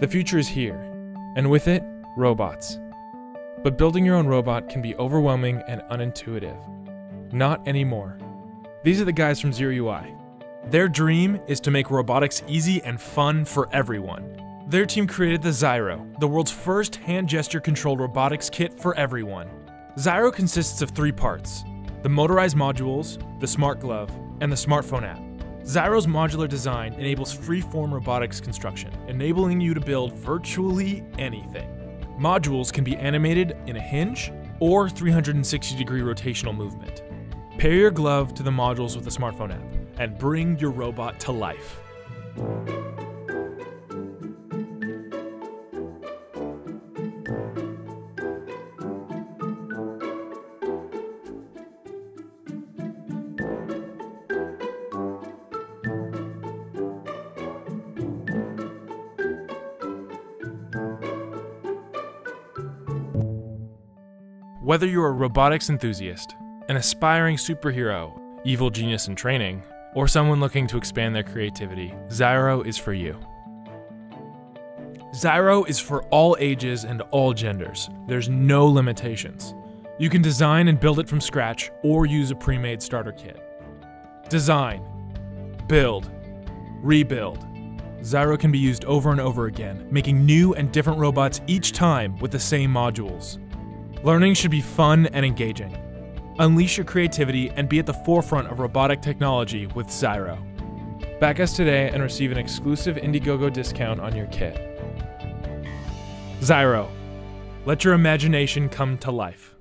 The future is here, and with it, robots. But building your own robot can be overwhelming and unintuitive. Not anymore. These are the guys from Zero UI. Their dream is to make robotics easy and fun for everyone. Their team created the Ziro, the world's first hand gesture controlled robotics kit for everyone. Ziro consists of three parts the motorized modules, the smart glove, and the smartphone app. Ziro's modular design enables free-form robotics construction, enabling you to build virtually anything. Modules can be animated in a hinge or 360 degree rotational movement. Pair your glove to the modules with the smartphone app and bring your robot to life. Whether you're a robotics enthusiast, an aspiring superhero, evil genius in training, or someone looking to expand their creativity, Ziro is for you. Ziro is for all ages and all genders. There's no limitations. You can design and build it from scratch or use a pre made starter kit. Design, build, rebuild. Ziro can be used over and over again, making new and different robots each time with the same modules. Learning should be fun and engaging. Unleash your creativity and be at the forefront of robotic technology with Ziro. Back us today and receive an exclusive Indiegogo discount on your kit. Ziro. Let your imagination come to life.